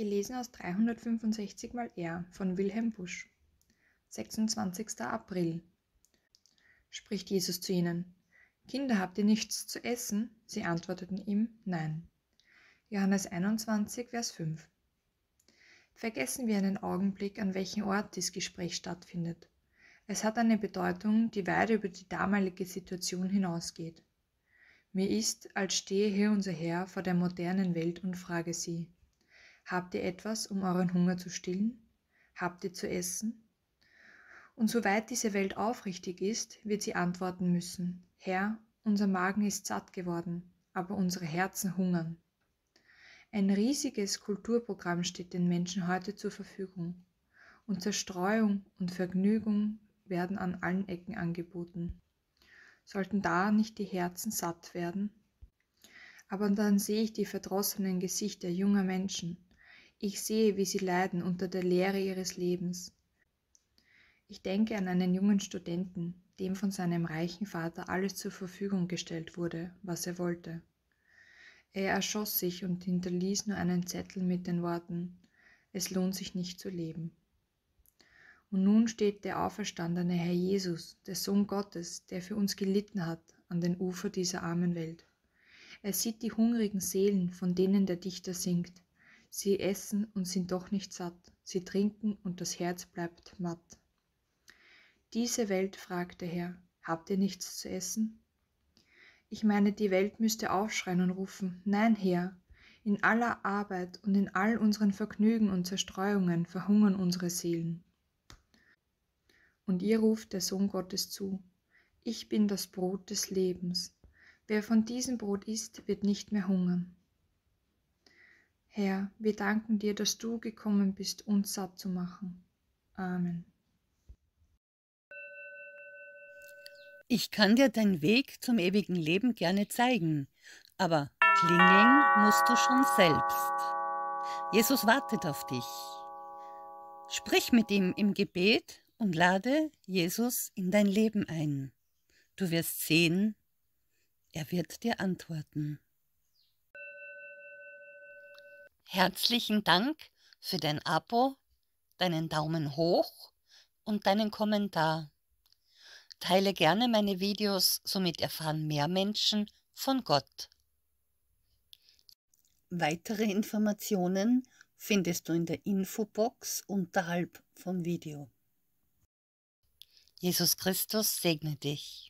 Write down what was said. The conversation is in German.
Gelesen aus 365 mal R von Wilhelm Busch. 26. April. Spricht Jesus zu ihnen. Kinder, habt ihr nichts zu essen? Sie antworteten ihm, nein. Johannes 21, Vers 5. Vergessen wir einen Augenblick, an welchem Ort dieses Gespräch stattfindet. Es hat eine Bedeutung, die weit über die damalige Situation hinausgeht. Mir ist, als stehe hier unser Herr vor der modernen Welt und frage sie, Habt ihr etwas, um euren Hunger zu stillen? Habt ihr zu essen? Und soweit diese Welt aufrichtig ist, wird sie antworten müssen, Herr, unser Magen ist satt geworden, aber unsere Herzen hungern. Ein riesiges Kulturprogramm steht den Menschen heute zur Verfügung. Und Zerstreuung und Vergnügung werden an allen Ecken angeboten. Sollten da nicht die Herzen satt werden? Aber dann sehe ich die verdrossenen Gesichter junger Menschen, ich sehe, wie sie leiden unter der Leere ihres Lebens. Ich denke an einen jungen Studenten, dem von seinem reichen Vater alles zur Verfügung gestellt wurde, was er wollte. Er erschoss sich und hinterließ nur einen Zettel mit den Worten Es lohnt sich nicht zu leben. Und nun steht der auferstandene Herr Jesus, der Sohn Gottes, der für uns gelitten hat, an den Ufer dieser armen Welt. Er sieht die hungrigen Seelen, von denen der Dichter singt, Sie essen und sind doch nicht satt, sie trinken und das Herz bleibt matt. Diese Welt, fragt der Herr, habt ihr nichts zu essen? Ich meine, die Welt müsste aufschreien und rufen, nein, Herr, in aller Arbeit und in all unseren Vergnügen und Zerstreuungen verhungern unsere Seelen. Und ihr ruft der Sohn Gottes zu, ich bin das Brot des Lebens. Wer von diesem Brot isst, wird nicht mehr hungern. Herr, wir danken dir, dass du gekommen bist, uns satt zu machen. Amen. Ich kann dir deinen Weg zum ewigen Leben gerne zeigen, aber klingeln musst du schon selbst. Jesus wartet auf dich. Sprich mit ihm im Gebet und lade Jesus in dein Leben ein. Du wirst sehen, er wird dir antworten. Herzlichen Dank für dein Abo, deinen Daumen hoch und deinen Kommentar. Teile gerne meine Videos, somit erfahren mehr Menschen von Gott. Weitere Informationen findest du in der Infobox unterhalb vom Video. Jesus Christus segne dich.